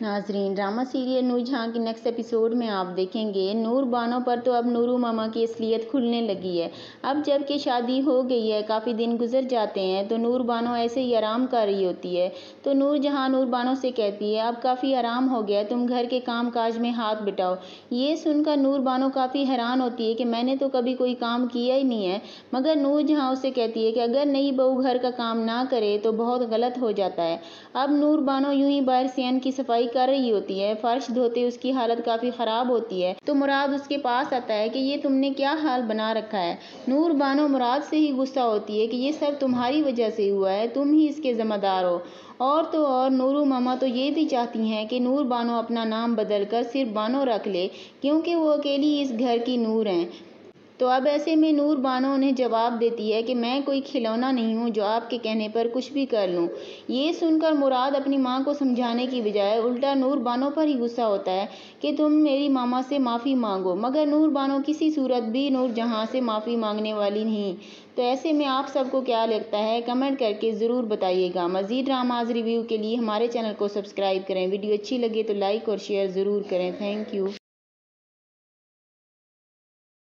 नाजरीन, drama serial नूर जहाँ के नेक्स्ट एपिसोड में आप देखेंगे। नूर बानो पर तो अब नूरू मामा की असलियत खुलने लगी है। अब जबकि शादी हो गई है, काफ़ी दिन गुजर जाते हैं तो नूर बानो ऐसे ही आराम कर रही होती है। तो नूर जहाँ नूर बानो से कहती है, अब काफ़ी आराम हो गया तुम घर के काम काज में हाथ बिटाओ ये सुनकर नूर बानो काफ़ी हैरान होती है कि मैंने तो कभी कोई काम किया ही नहीं है। मगर नूर जहाँ उसे कहती है कि अगर नई बहू घर का काम ना करे तो बहुत गलत हो जाता है। अब नूर बानो यूँ ही बाहर सियान की सफ़ाई कर रही होती है, फर्श धोते उसकी हालत काफ़ी ख़राब होती है। तो मुराद उसके पास आता है कि ये तुमने क्या हाल बना रखा है? नूर बानो मुराद से ही गुस्सा होती है कि ये सब तुम्हारी वजह से हुआ है, तुम ही इसके ज़िम्मेदार हो। और तो और, नूरू मामा तो ये भी चाहती हैं कि नूर बानो अपना नाम बदल कर सिर्फ़ बानो रख ले, क्योंकि वो अकेली इस घर की नूर हैं। तो अब ऐसे में नूर बानो उन्हें जवाब देती है कि मैं कोई खिलौना नहीं हूँ जो आपके कहने पर कुछ भी कर लूँ। ये सुनकर मुराद अपनी माँ को समझाने की बजाय उल्टा नूर बानो पर ही गुस्सा होता है कि तुम मेरी मामा से माफ़ी मांगो, मगर नूर बानो किसी सूरत भी नूर जहाँ से माफ़ी मांगने वाली नहीं। तो ऐसे में आप सबको क्या लगता है? कमेंट करके ज़रूर बताइएगा। मज़ीद ड्रामाज रिव्यू के लिए हमारे चैनल को सब्सक्राइब करें। वीडियो अच्छी लगे तो लाइक और शेयर ज़रूर करें। Thank you.